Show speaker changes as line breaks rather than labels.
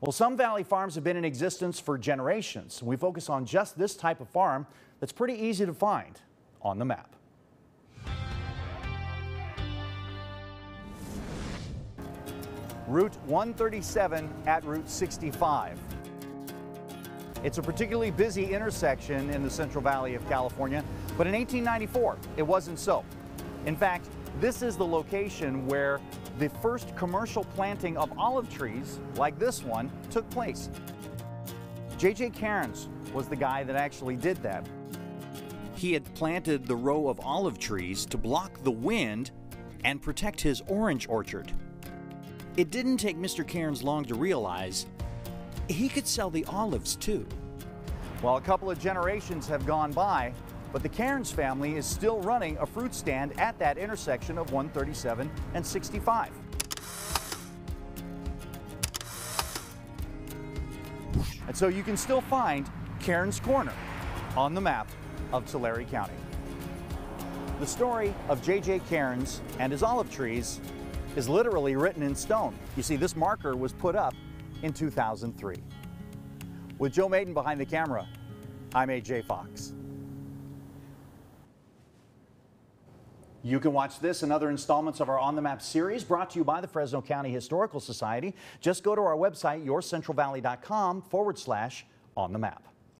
Well, some Valley farms have been in existence for generations. We focus on just this type of farm that's pretty easy to find on the map. Route 137 at Route 65. It's a particularly busy intersection in the Central Valley of California, but in 1894, it wasn't so. In fact, this is the location where the first commercial planting of olive trees, like this one, took place. J.J. Cairns was the guy that actually did that. He had planted the row of olive trees to block the wind and protect his orange orchard. It didn't take Mr. Cairns long to realize he could sell the olives too. Well, a couple of generations have gone by, but the Cairns family is still running a fruit stand at that intersection of 137 and 65. And so you can still find Cairns Corner on the map of Tulare County. The story of J.J. Cairns and his olive trees is literally written in stone. You see, this marker was put up in 2003. With Joe Maiden behind the camera, I'm AJ Fox. You can watch this and other installments of our On the Map series brought to you by the Fresno County Historical Society. Just go to our website, yourcentralvalley.com forward slash on the map.